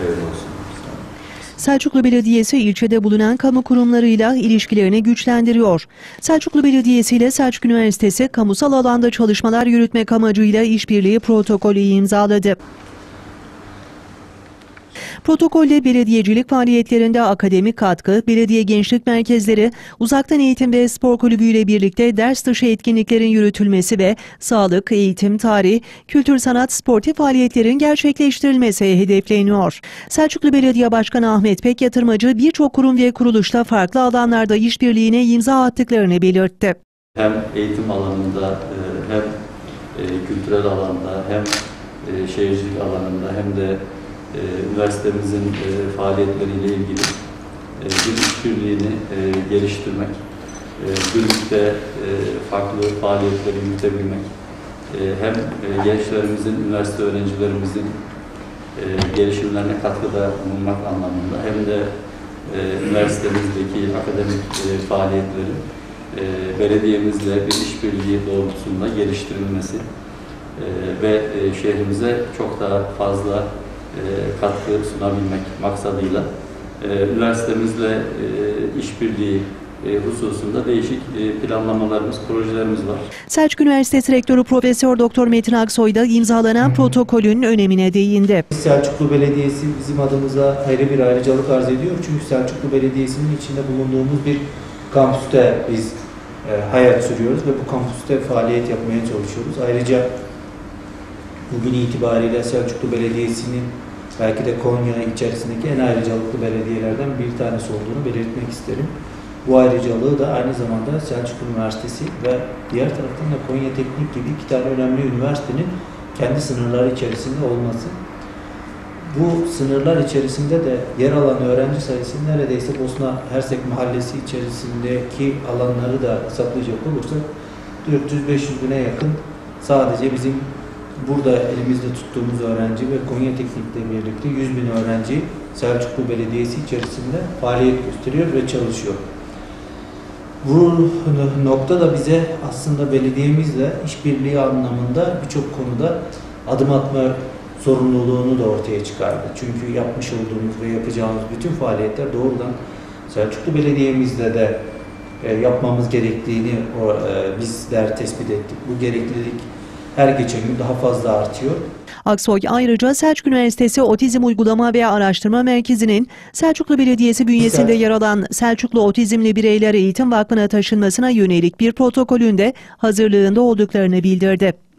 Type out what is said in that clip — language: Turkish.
Hayırlı olsun. Selçuklu Belediyesi ilçede bulunan kamu kurumlarıyla ilişkilerini güçlendiriyor. Selçuklu Belediyesi ile Selçuk Üniversitesi kamusal alanda çalışmalar yürütmek amacıyla işbirliği protokolü imzaladı. Protokolde belediyecilik faaliyetlerinde akademik katkı, belediye gençlik merkezleri, uzaktan eğitim ve spor kulübü ile birlikte ders dışı etkinliklerin yürütülmesi ve sağlık, eğitim, tarih, kültür, sanat, sportif faaliyetlerin gerçekleştirilmesi hedefleniyor. Selçuklu Belediye Başkanı Ahmet Pek Yatırmacı birçok kurum ve kuruluşla farklı alanlarda işbirliğine imza attıklarını belirtti. Hem eğitim alanında e, hem e, kültürel alanda hem e, şehircilik alanında hem de üniversitemizin e, faaliyetleriyle ilgili e, bir işbirliğini e, geliştirmek, e, birlikte e, farklı faaliyetleri yürütebilmek, e, hem e, gençlerimizin, üniversite öğrencilerimizin e, gelişimlerine katkıda bulunmak anlamında hem de e, üniversitemizdeki akademik e, faaliyetlerin e, belediyemizle bir işbirliği doğrultusunda geliştirilmesi e, ve e, şehrimize çok daha fazla e, katkı sunabilmek maksadıyla e, üniversitemizle e, işbirliği e, hususunda değişik e, planlamalarımız, projelerimiz var. Selçuk Üniversitesi Rektörü Profesör Doktor Metin Aksoy da imzalanan protokolün önemine değindi. Selçuklu Belediyesi bizim adımıza ayrı bir ayrıcalık arz ediyor. Çünkü Selçuklu Belediyesi'nin içinde bulunduğumuz bir kampüste biz e, hayat sürüyoruz ve bu kampüste faaliyet yapmaya çalışıyoruz. Ayrıca bugün itibariyle Selçuklu Belediyesi'nin belki de Konya içerisindeki en ayrıcalıklı belediyelerden bir tanesi olduğunu belirtmek isterim. Bu ayrıcalığı da aynı zamanda Selçuklu Üniversitesi ve diğer taraftan da Konya Teknik gibi iki tane önemli üniversitenin kendi sınırları içerisinde olması. Bu sınırlar içerisinde de yer alan öğrenci sayısı neredeyse Bosna Hersek Mahallesi içerisindeki alanları da hesaplayacak olursak 400-500 bine yakın sadece bizim burada elimizde tuttuğumuz öğrenci ve Konya Teknik'le birlikte 100 bin öğrenci Selçuklu Belediyesi içerisinde faaliyet gösteriyor ve çalışıyor. Bu nokta da bize aslında belediyemizle işbirliği anlamında birçok konuda adım atma sorumluluğunu da ortaya çıkardı. Çünkü yapmış olduğumuz ve yapacağımız bütün faaliyetler doğrudan Selçuklu Belediye'mizle de e, yapmamız gerektiğini e, bizler tespit ettik. Bu gereklilik her geçen gün daha fazla artıyor. Aksoy ayrıca Selçuk Üniversitesi Otizm Uygulama ve Araştırma Merkezi'nin Selçuklu Belediyesi bünyesinde yer alan Selçuklu Otizmli Bireyler Eğitim Vakfı'na taşınmasına yönelik bir protokolünde hazırlığında olduklarını bildirdi.